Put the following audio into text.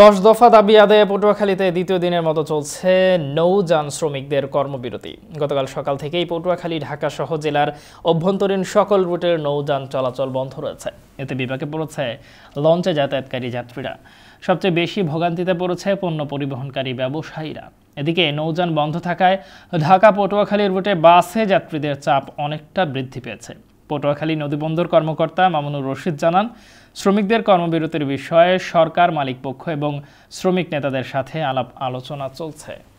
দশ দফা দাবি আদায়ে পটুয়াখালীতে দ্বিতীয় দিনের মতো চলছে নৌযান শ্রমিকদের কর্মবিরতি। গতকাল সকাল থেকেই পটুয়াখালী, ঢাকা সহ জেলার অভ্যন্তরীণ সকল রুটের নৌযান চলাচল বন্ধ রয়েছে। এতে বিপাকে পড়েছে লঞ্চে যাতায়াতকারী যাত্রীরা। সবচেয়ে বেশি ভোগান্তিতে পড়েছে পণ্য পরিবহনকারী ব্যবসায়ীরা। এদিকে নৌযান বন্ধ থাকায় ঢাকা পটুয়াখালী রুটে বাসে যাত্রীদের চাপ অনেকটা বৃদ্ধি পেয়েছে। পটুয়াখালী নদীবন্দর কর্মকর্তা মামুনুর রশিদ জানান, শ্রমিকদের কর্মবিরতির বিষয়ে সরকার, মালিকপক্ষ এবং শ্রমিক নেতাদের সাথে আলাপ আলোচনা চলছে।